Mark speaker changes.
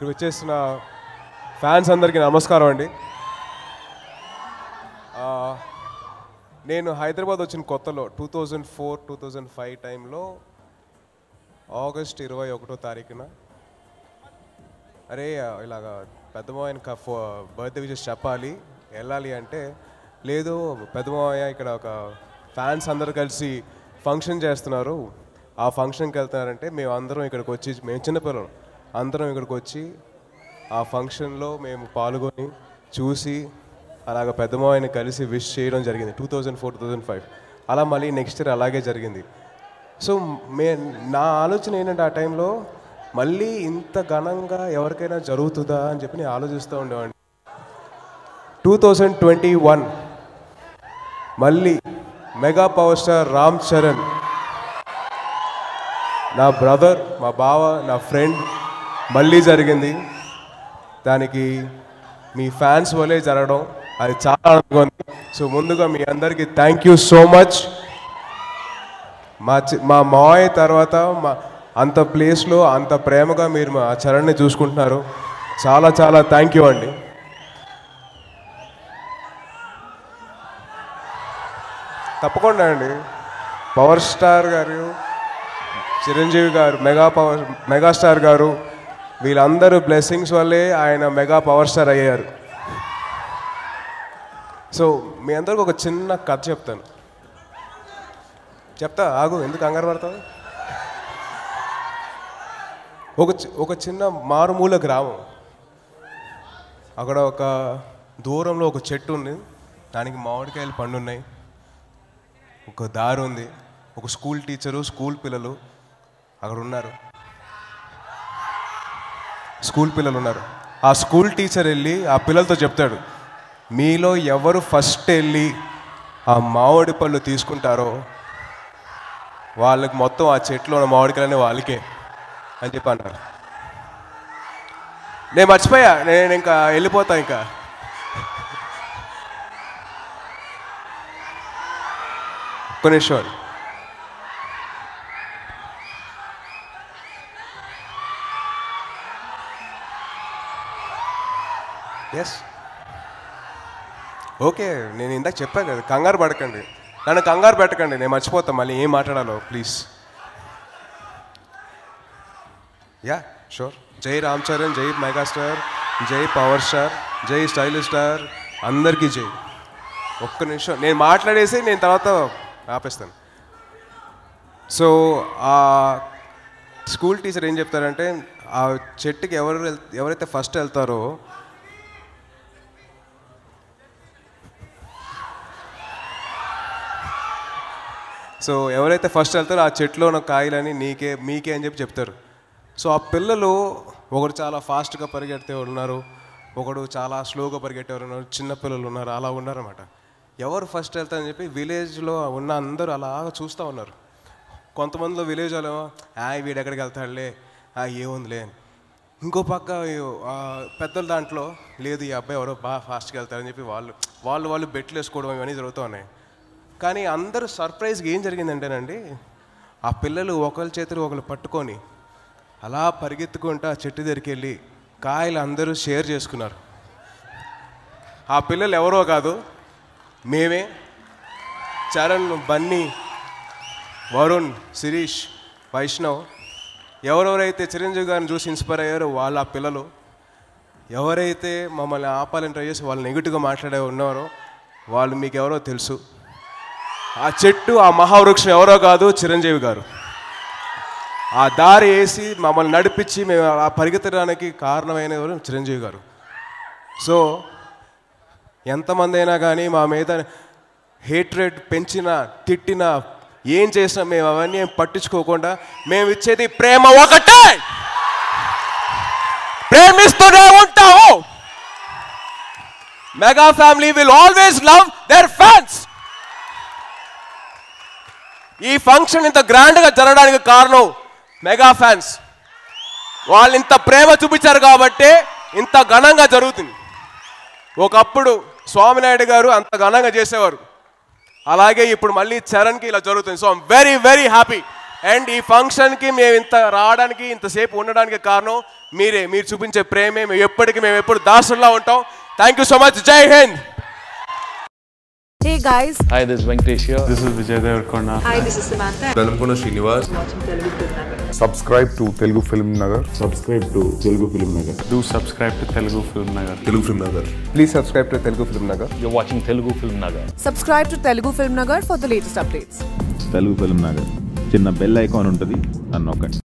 Speaker 1: ఇక్కడ వచ్చేసిన ఫ్యాన్స్ అందరికీ నమస్కారం అండి. నేను హైదరాబాద్ వచ్చిన కొత్తలో two thousand four two thousand five టైంలో ఆగస్ట్ ఇరవై ఒకటో తారీఖున అరే ఇలాగా పెద్దమాయన బర్త్డే విషయం చెప్పాలి వెళ్ళాలి అంటే లేదు పెద్దమావయ్య ఇక్కడ ఒక ఫ్యాన్స్ అందరు కలిసి ఫంక్షన్ చేస్తున్నారు. ఆ ఫంక్షన్కి వెళ్తున్నారంటే మేము అందరం ఇక్కడికి వచ్చి మేము చిన్నపిల్లలు. అందరం ఇక్కడికి వచ్చి ఆ ఫంక్షన్లో మేము పాల్గొని చూసి అలాగ పెద్దమావయ్యని కలిసి విష్ చేయడం జరిగింది two thousand four two thousand five. అలా మళ్ళీ నెక్స్ట్ ఇయర్ అలాగే జరిగింది. సో మే నా ఆలోచన ఏంటంటే ఆ టైంలో మళ్ళీ ఇంత ఘనంగా ఎవరికైనా జరుగుతుందా అని చెప్పి నేను ఆలోచిస్తూ ఉండేవాడిని. టూ థౌజండ్ ట్వంటీ వన్ మళ్ళీ mega power star Ram Charan నా బ్రదర్ మా బావ నా ఫ్రెండ్ మళ్ళీ జరిగింది. దానికి మీ ఫ్యాన్స్ వలే జరగడం అది చాలా ఆనందంగా ఉంది సో ముందుగా మీ అందరికీ థ్యాంక్ యూ సో మచ్ మా మా మావయ్య తర్వాత మా అంత ప్లేస్లో అంత ప్రేమగా మీరు మా చరణ్ని చూసుకుంటున్నారు. చాలా చాలా థ్యాంక్ యూ అండి. తప్పకుండా అండి. పవర్ స్టార్ గారు చిరంజీవి గారు మెగా పవర్ మెగాస్టార్ గారు వీళ్ళందరూ బ్లెస్సింగ్స్ వల్లే ఆయన మెగా పవర్ స్టార్ అయ్యారు. సో మీ అందరికి ఒక చిన్న కథ చెప్తాను. చెప్తా? ఆగు ఎందుకు కంగారు పడతావు? ఒక చి- ఒక చిన్న మారుమూల గ్రామం. అక్కడ ఒక దూరంలో ఒక చెట్టు ఉంది. దానికి మామిడికాయలు పండు ఉన్నాయి ఒక దారి ఉంది. ఒక స్కూల్ టీచరు స్కూల్ పిల్లలు అక్కడ ఉన్నారు. స్కూల్ పిల్లలు ఉన్నారు. ఆ స్కూల్ టీచర్ వెళ్ళి ఆ పిల్లలతో చెప్తాడు మీలో ఎవరు ఫస్ట్ వెళ్ళి ఆ మామిడి పళ్ళు తీసుకుంటారో వాళ్ళకి మొత్తం ఆ చెట్లో ఉన్న మామిడికాయలని వాళ్ళకే అని చెప్పి అన్నారు. నేను మర్చిపోయా నేను ఇంకా వెళ్ళిపోతా ఇంకా. కొన్ని నిమిషం. ఎస్ ఓకే నేను ఇందాక చెప్పాను కదా కంగారు పడకండి. నన్ను కంగారు పెట్టకండి నేను మర్చిపోతాను మళ్ళీ ఏం మాట్లాడాలో ప్లీజ్ యా షూర్ జై రామ్ చరణ్ జై మెగాస్టార్ జై పవర్ స్టార్ జై స్టైల్ స్టార్ అందరికీ జై. ఒక్క నిమిషం నేను మాట్లాడేసి నేను తర్వాత ఆపేస్తాను. సో ఆ స్కూల్ టీచర్ ఏం చెప్తారంటే ఆ చెట్టుకి ఎవరు ఎవరైతే ఫస్ట్ వెళ్తారో సో ఎవరైతే ఫస్ట్ వెళ్తారో ఆ చెట్లో ఉన్న కాయలని నీకే మీకే అని చెప్పి చెప్తారు. సో ఆ పిల్లలు ఒకడు చాలా ఫాస్ట్గా పరిగెడితే ఉన్నారు ఒకడు చాలా స్లోగా పరిగెట్టేవారు ఉన్నారు చిన్న పిల్లలు ఉన్నారు అలా ఉన్నారన్నమాట. ఎవరు ఫస్ట్ వెళ్తారని చెప్పి విలేజ్లో ఉన్న అందరూ అలా చూస్తూ ఉన్నారు. కొంతమందిలో విలేజ్ వాళ్ళు ఆ వీడు ఎక్కడికి వెళ్తాడులే ఆ ఏముందిలే అని. ఇంకో పక్క పెద్దల దాంట్లో లేదు ఈ అబ్బాయి ఎవరో బాగా ఫాస్ట్గా వెళ్తారని చెప్పి వాళ్ళు వాళ్ళు వాళ్ళు బెట్లు వేసుకోవడం ఇవన్నీ జరుగుతూ ఉన్నాయి. కానీ అందరూ సర్ప్రైజ్గా ఏం జరిగిందంటేనండి ఆ పిల్లలు ఒకరి చేతులు ఒకరు పట్టుకొని అలా పరిగెత్తుకుంటూ ఆ చెట్టు దగ్గరికి వెళ్ళి కాయలు అందరూ షేర్ చేసుకున్నారు. ఆ పిల్లలు ఎవరో కాదు మేమే. చరణ్ బన్నీ వరుణ్ శిరీష్ వైష్ణవ్ ఎవరెవరైతే చిరంజీవి గారిని చూసి ఇన్స్పైర్ అయ్యారో వాళ్ళ ఆ పిల్లలు ఎవరైతే మమ్మల్ని ఆపాలని ట్రై చేసి వాళ్ళు నెగిటివ్గా మాట్లాడే ఉన్నారో వాళ్ళు మీకు ఎవరో తెలుసు. ఆ చెట్టు ఆ మహావృక్షం ఎవరో కాదు చిరంజీవి గారు. ఆ దారి వేసి మమ్మల్ని నడిపించి మేము ఆ పరిగెత్తడానికి కారణమైన ఎవరు? చిరంజీవి గారు. సో ఎంతమంది అయినా కానీ మా మీద హేట్రేట్ పెంచిన తిట్టిన ఏం చేసినా మేము అవన్నీ పట్టించుకోకుండా మేము ఇచ్చేది ప్రేమ ఒకటే! ప్రేమిస్తూనే ఉంటాము! Mega family will always love there ఈ ఫంక్షన్ ఇంత గ్రాండ్గా జరగడానికి కారణం మెగా ఫ్యాన్స్. వాళ్ళు ఇంత ప్రేమ చూపించారు కాబట్టి ఇంత ఘనంగా జరుగుతుంది. ఒకప్పుడు స్వామినాయుడు గారు అంత ఘనంగా చేసేవారు. అలాగే ఇప్పుడు మళ్ళీ చరణ్కి ఇలా జరుగుతుంది. So I'm very very happy and ఈ ఫంక్షన్కి మేము ఇంత రావడానికి ఇంతసేపు ఉండడానికి కారణం మీరే. మీరు చూపించే ప్రేమే. మేము ఎప్పటికీ మేము ఎప్పుడు దాసుల్లా ఉంటాం. థ్యాంక్ యూ సో మచ్ జై Hind!
Speaker 2: Hey guys,
Speaker 3: Hi, this is Venkatesh here.
Speaker 4: This is Vijay Devarkonda.
Speaker 2: hi, this is Samantha.
Speaker 5: Velankonda Srinivas
Speaker 6: subscribe to Telugu Film Nagar
Speaker 7: subscribe to Telugu Film Nagar
Speaker 4: Do subscribe to Telugu Film Nagar.
Speaker 5: Telugu Film Nagar
Speaker 6: please subscribe to Telugu Film Nagar
Speaker 3: You're watching Telugu Film Nagar.
Speaker 2: Subscribe to Telugu Film Nagar for the latest updates.
Speaker 7: Telugu Film Nagar చిన్న bell icon ఉంటుంది నన్ను నొక్కండి